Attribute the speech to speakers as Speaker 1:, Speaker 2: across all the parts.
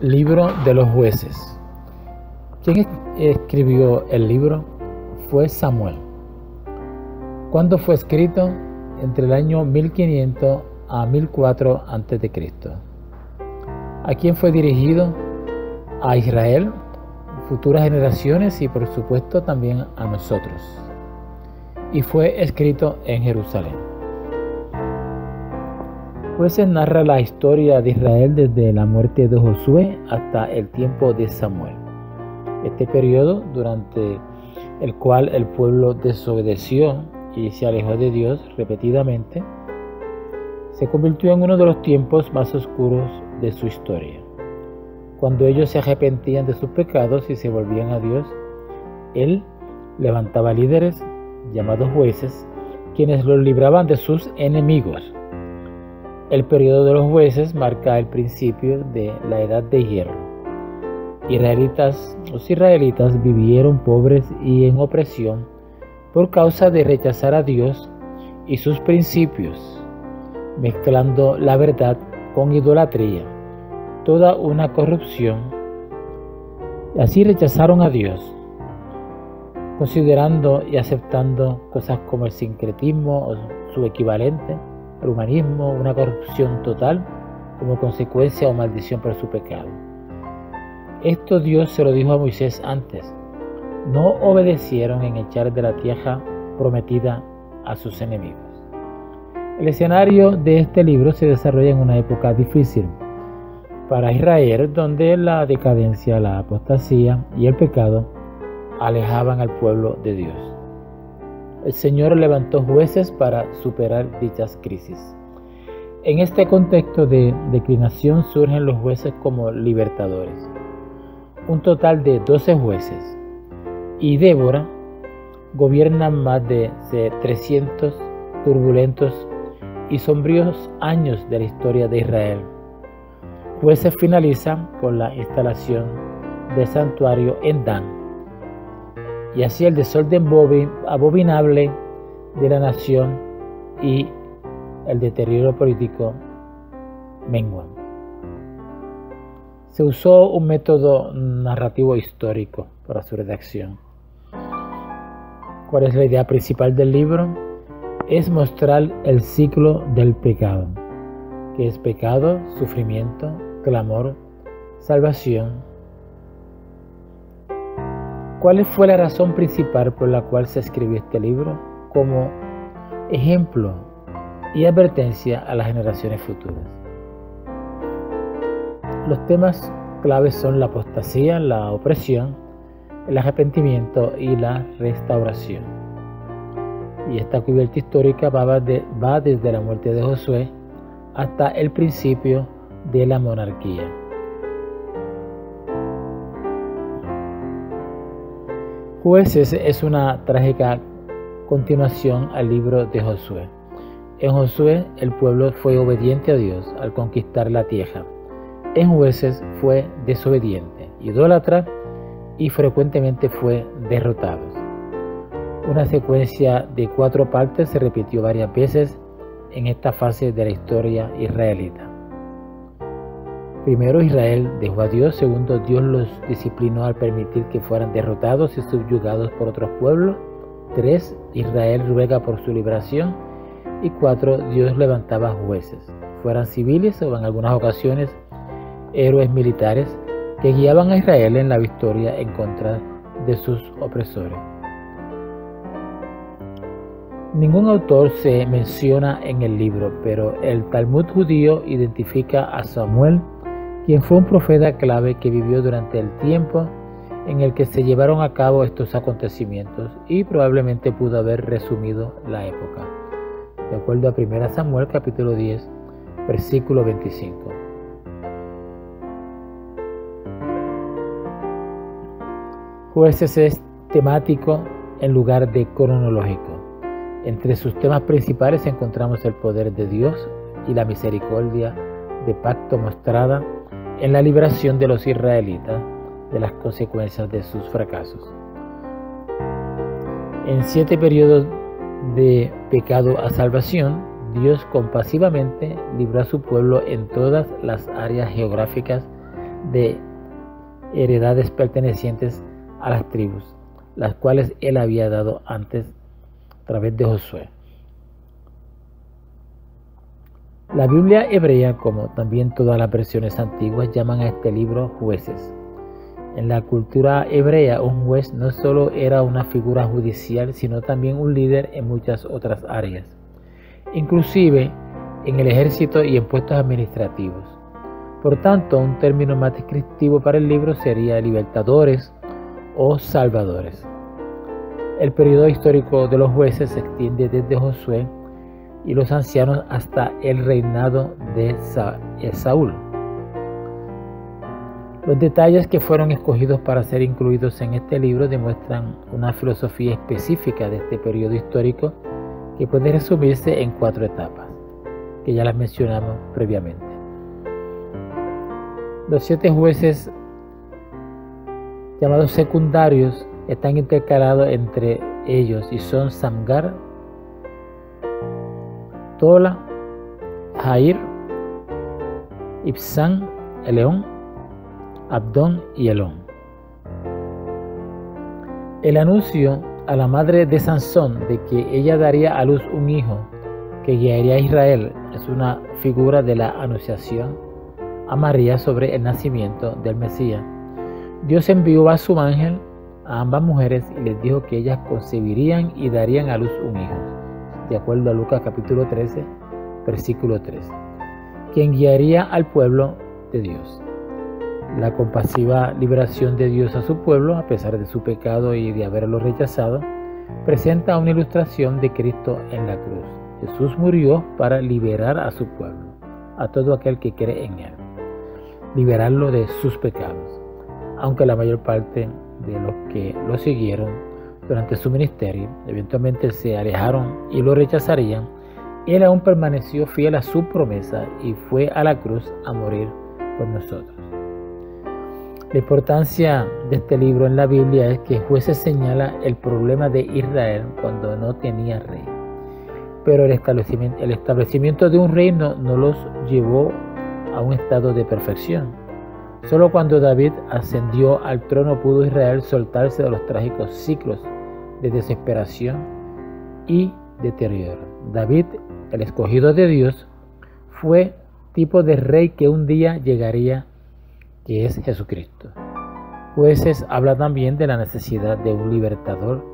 Speaker 1: Libro de los jueces. ¿Quién escribió el libro? Fue Samuel. ¿Cuándo fue escrito? Entre el año 1500 a 1004 a.C. ¿A quién fue dirigido? A Israel, futuras generaciones y por supuesto también a nosotros. Y fue escrito en Jerusalén. Se narra la historia de Israel desde la muerte de Josué hasta el tiempo de Samuel. Este periodo durante el cual el pueblo desobedeció y se alejó de Dios repetidamente, se convirtió en uno de los tiempos más oscuros de su historia. Cuando ellos se arrepentían de sus pecados y se volvían a Dios, Él levantaba líderes llamados jueces, quienes los libraban de sus enemigos el periodo de los jueces marca el principio de la edad de hierro. Israelitas, los israelitas vivieron pobres y en opresión por causa de rechazar a Dios y sus principios, mezclando la verdad con idolatría, toda una corrupción. Así rechazaron a Dios, considerando y aceptando cosas como el sincretismo o su equivalente, humanismo, una corrupción total como consecuencia o maldición por su pecado. Esto Dios se lo dijo a Moisés antes. No obedecieron en echar de la tierra prometida a sus enemigos. El escenario de este libro se desarrolla en una época difícil para Israel, donde la decadencia, la apostasía y el pecado alejaban al pueblo de Dios el Señor levantó jueces para superar dichas crisis. En este contexto de declinación surgen los jueces como libertadores. Un total de 12 jueces. Y Débora gobiernan más de 300 turbulentos y sombríos años de la historia de Israel. Jueces finalizan con la instalación del santuario en Dan y así el desorden abominable de la nación y el deterioro político menguan. Se usó un método narrativo histórico para su redacción. ¿Cuál es la idea principal del libro? Es mostrar el ciclo del pecado, que es pecado, sufrimiento, clamor, salvación ¿Cuál fue la razón principal por la cual se escribió este libro? Como ejemplo y advertencia a las generaciones futuras. Los temas claves son la apostasía, la opresión, el arrepentimiento y la restauración. Y esta cubierta histórica va, va desde la muerte de Josué hasta el principio de la monarquía. Jueces es una trágica continuación al libro de Josué. En Josué el pueblo fue obediente a Dios al conquistar la tierra. En jueces fue desobediente, idólatra y frecuentemente fue derrotado. Una secuencia de cuatro partes se repitió varias veces en esta fase de la historia israelita. Primero Israel dejó a Dios, segundo Dios los disciplinó al permitir que fueran derrotados y subyugados por otros pueblos. Tres, Israel ruega por su liberación. Y cuatro, Dios levantaba jueces, fueran civiles o en algunas ocasiones héroes militares que guiaban a Israel en la victoria en contra de sus opresores. Ningún autor se menciona en el libro, pero el Talmud judío identifica a Samuel quien fue un profeta clave que vivió durante el tiempo en el que se llevaron a cabo estos acontecimientos y probablemente pudo haber resumido la época, de acuerdo a 1 Samuel capítulo 10, versículo 25. Jueces es temático en lugar de cronológico. Entre sus temas principales encontramos el poder de Dios y la misericordia de pacto mostrada en la liberación de los israelitas de las consecuencias de sus fracasos. En siete periodos de pecado a salvación, Dios compasivamente libró a su pueblo en todas las áreas geográficas de heredades pertenecientes a las tribus, las cuales él había dado antes a través de Josué. La Biblia hebrea, como también todas las versiones antiguas, llaman a este libro jueces. En la cultura hebrea, un juez no solo era una figura judicial, sino también un líder en muchas otras áreas, inclusive en el ejército y en puestos administrativos. Por tanto, un término más descriptivo para el libro sería libertadores o salvadores. El periodo histórico de los jueces se extiende desde Josué y los ancianos hasta el reinado de Saúl. Los detalles que fueron escogidos para ser incluidos en este libro demuestran una filosofía específica de este periodo histórico que puede resumirse en cuatro etapas, que ya las mencionamos previamente. Los siete jueces llamados secundarios están intercalados entre ellos y son Samgar, Tola, Jair, Ibsan, Eleón, Abdón y Elón. El anuncio a la madre de Sansón de que ella daría a luz un hijo que guiaría a Israel es una figura de la anunciación a María sobre el nacimiento del Mesías. Dios envió a su ángel a ambas mujeres y les dijo que ellas concebirían y darían a luz un hijo de acuerdo a Lucas capítulo 13, versículo 3, quien guiaría al pueblo de Dios. La compasiva liberación de Dios a su pueblo, a pesar de su pecado y de haberlo rechazado, presenta una ilustración de Cristo en la cruz. Jesús murió para liberar a su pueblo, a todo aquel que cree en Él, liberarlo de sus pecados. Aunque la mayor parte de los que lo siguieron durante su ministerio, eventualmente se alejaron y lo rechazarían, él aún permaneció fiel a su promesa y fue a la cruz a morir por nosotros. La importancia de este libro en la Biblia es que jueces señala el problema de Israel cuando no tenía rey. Pero el establecimiento, el establecimiento de un reino no los llevó a un estado de perfección Solo cuando David ascendió al trono pudo Israel soltarse de los trágicos ciclos de desesperación y deterioro. David, el escogido de Dios, fue tipo de rey que un día llegaría, que es Jesucristo. Jueces habla también de la necesidad de un libertador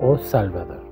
Speaker 1: o salvador.